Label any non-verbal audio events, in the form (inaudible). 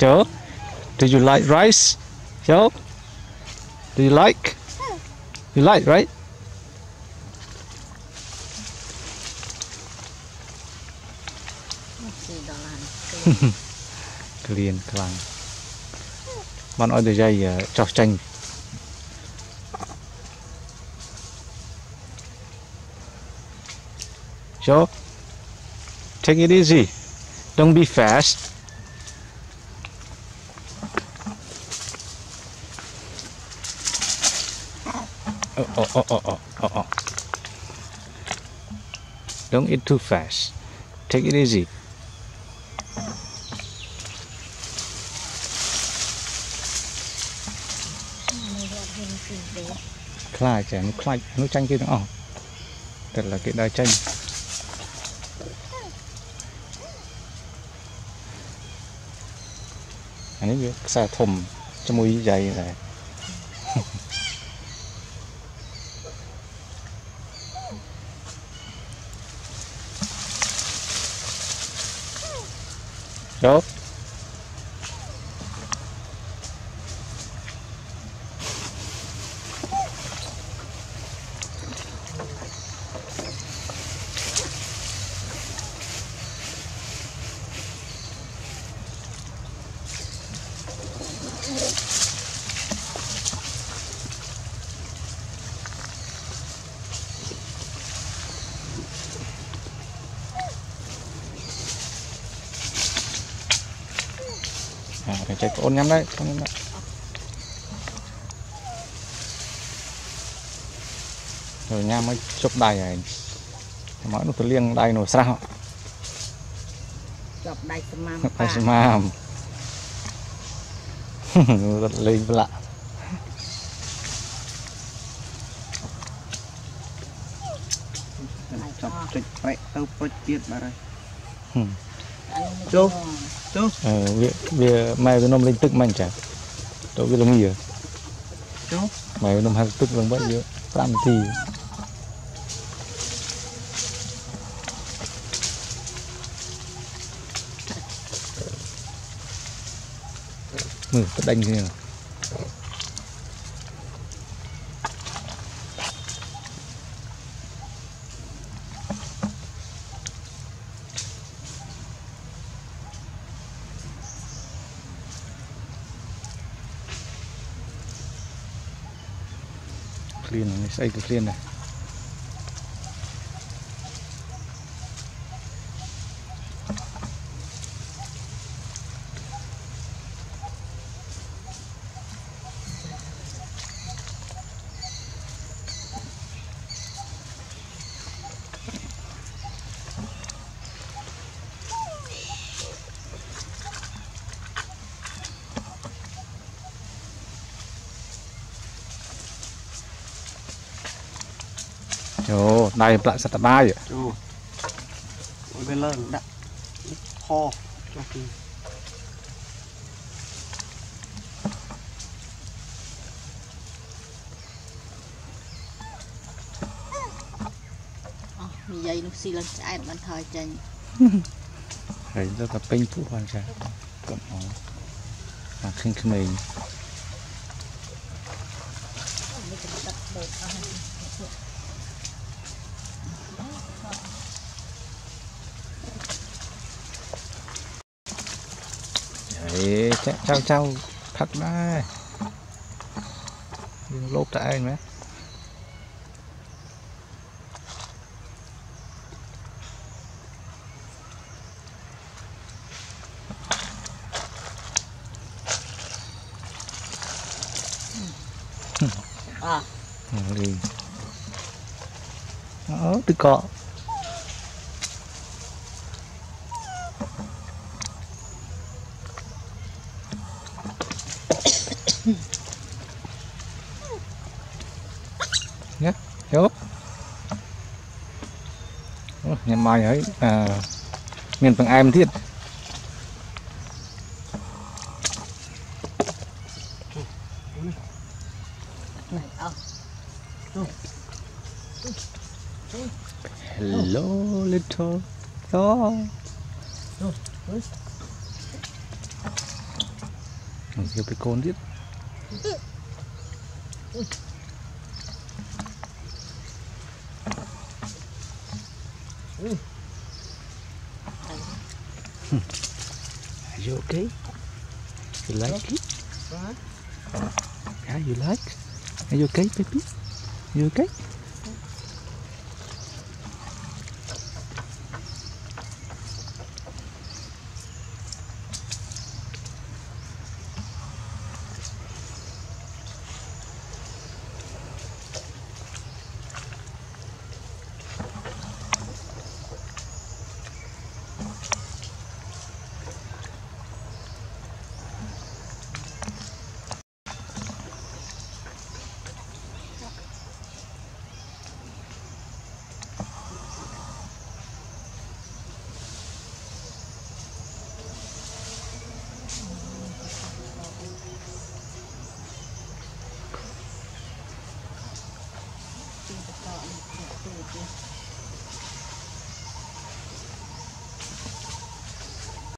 Yo? Do you like rice? Yo? Do you like? You like, right? (laughs) Clean clean. Bạn ơi, để dây cho chanh. Yo? Take it easy. Don't be fast. Oh, oh, oh, oh, oh, oh. Don't eat too fast. Take it easy. Khai chả nó khai nó chanh kia nữa. Oh. Thật là cái đai chanh. Anh ấy xa thùm cho mũi dày này. (laughs) No? à, cái trái cốt nhắm đấy, không nhắm đấy. rồi nha mới chụp đầy này. Mỗi nó tôi liêng đầy nổi sao? Chụp đầy xem mam đầy xem mam rất lên lạ. Chụp chụp vậy tao có chết mà đây. Ừ. Chú tu à, mai với nôm lên tức mạnh chả đâu biết làm gì à mai với nôm hai tức làm bao nhiêu tam thì mừ đánh thế nào? clean នេះស្អីក៏ clean ដែរ អូដៃប្រាក់សត្វបាយអូអូវាឡើងដាក់ខចុះទីនិយាយនោះស៊ីឡើងឆ្អែតបានថយចេញហើយទៅតែពេញពោះបានចាកុំអោមកឃើញក្មេងនេះក៏ដាក់ដូចអស់ trao trao thật đấy lốp tại anh mấy À. Ừ, đi. Đó, từ cọ nhé vô nhà mày ấy à miền bằng em thiết hello little dog. Ừ, vô bị côn tiếp Hmm. Are you okay? You like it? Yeah, you like? Are you okay, baby? You okay?